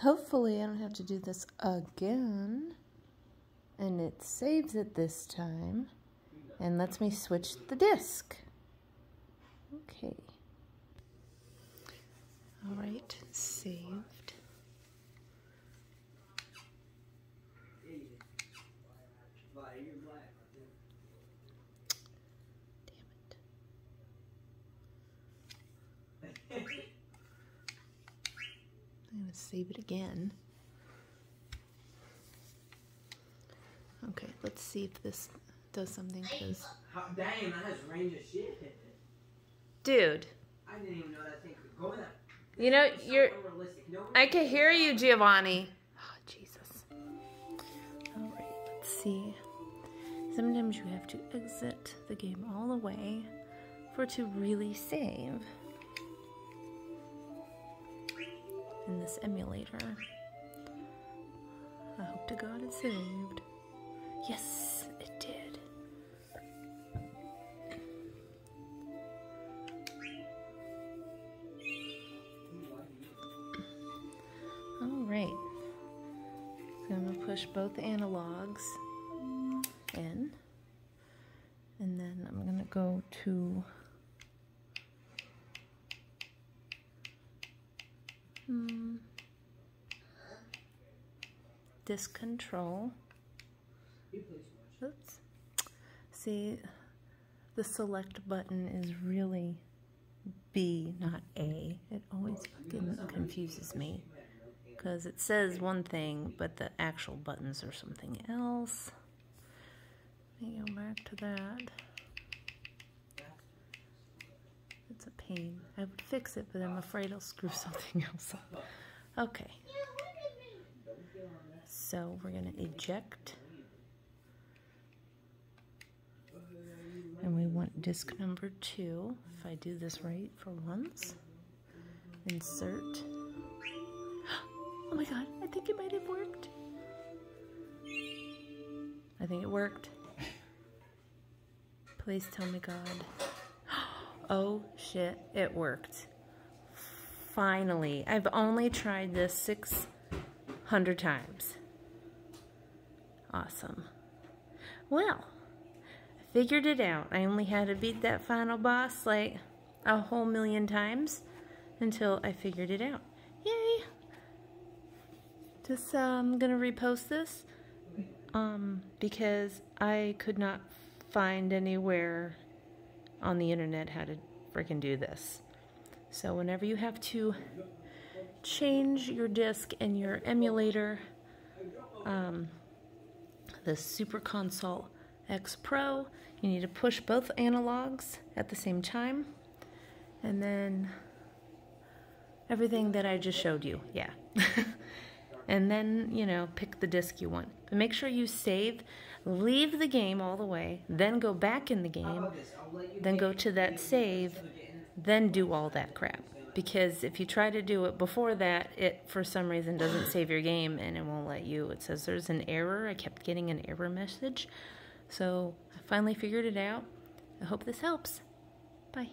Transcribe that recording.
Hopefully I don't have to do this again. And it saves it this time and lets me switch the disk. Okay. All right, saved. Damn it. I'm going to save it again. Okay, let's see if this does something, because... Damn, that has range of shit. Dude. I didn't even know that thing could go that. You know, so you're... No I can hear you, Giovanni. Oh, Jesus. All right, let's see. Sometimes you have to exit the game all the way for it to really save. In this emulator. I hope to God it saved. Yes, it did. All right. So I'm going to push both analogs in. And then I'm going to go to Hmm. Disk control. Oops. See, the select button is really B, not A. It always fucking confuses me. Because it says one thing, but the actual buttons are something else. Let me go back to that. It's a pain. I would fix it, but I'm afraid I'll screw something else up. Okay. So we're going to eject. And we want disk number two. If I do this right for once. Insert. Oh my god, I think it might have worked. I think it worked. Please tell me God. Oh shit, it worked. Finally. I've only tried this 600 times. Awesome. Well, I figured it out. I only had to beat that final boss like a whole million times until I figured it out. Yay! Just, uh, I'm gonna repost this um, because I could not find anywhere on the internet how to freaking do this. So whenever you have to change your disk in your emulator, um, the Super Console X Pro, you need to push both analogs at the same time. And then everything that I just showed you, yeah. and then, you know, pick the disk you want. But make sure you save leave the game all the way, then go back in the game, then go to that save, then do all that crap. Because if you try to do it before that, it for some reason doesn't save your game and it won't let you. It says there's an error. I kept getting an error message. So I finally figured it out. I hope this helps. Bye.